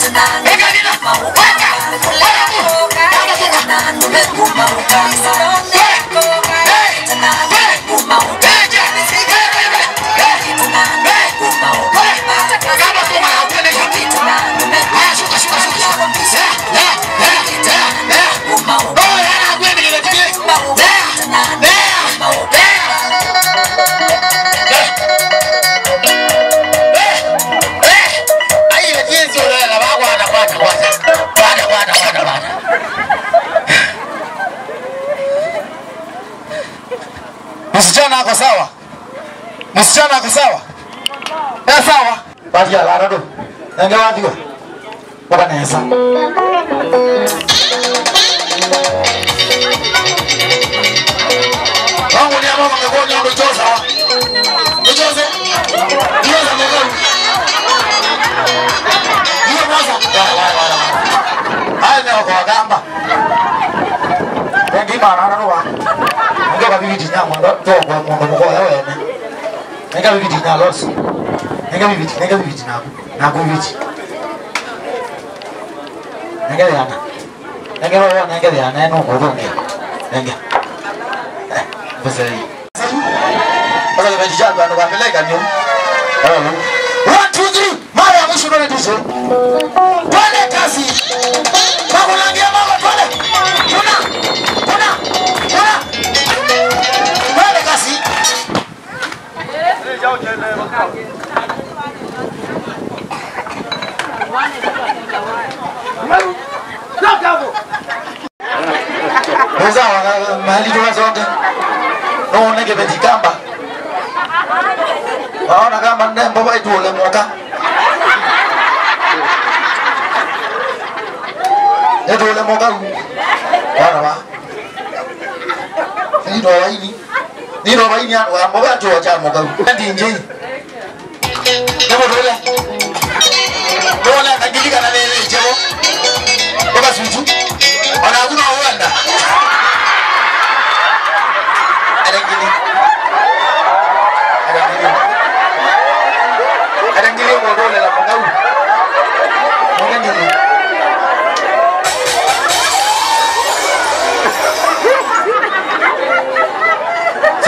tonight. Msichana ako sawa? Msichana ako sawa? Eh, sawa. Basi ya lara do. Nenge wati go. Baba nesa. Wangu ni mama ngekuwa ni ndo chosa. Chosa. Chosa ngekuwa. Hiyo mwanza. Haya ni kwa gamba. Ndio mana tɔɔ bɔ mɔgɔ mɔgɔ yɛ wɔ ɛnɛ nɛgɛ bi bi di na lɔs nɛgɛ bi bi di nɛgɛ bi bi di na na ko bi di nɛgɛ de ana nɛgɛ bɛ wɔ nɛgɛ de ana ɛnu o b'o nɛgɛ nɛgɛ ɛ bɛsɛ yi. ɔlɔdi bɛ jija do anugba mɛlɛ ka ni o. one two three maa yà musu n'o de ti so. đâu trên bậc cầu Rosa mahali tunazoonga nooneke vetikamba vaona kama nembo vaituole moka netuole moka wana va idowaini ndo waini. Ni ndo waini wa mboga tu wacha mwaka huu. Ndi nje.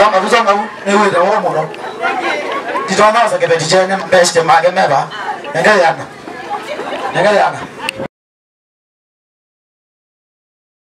Songa kusonga ewira wo muno titona osakebe tichene mbeshte mage meba nenge yana nenge yana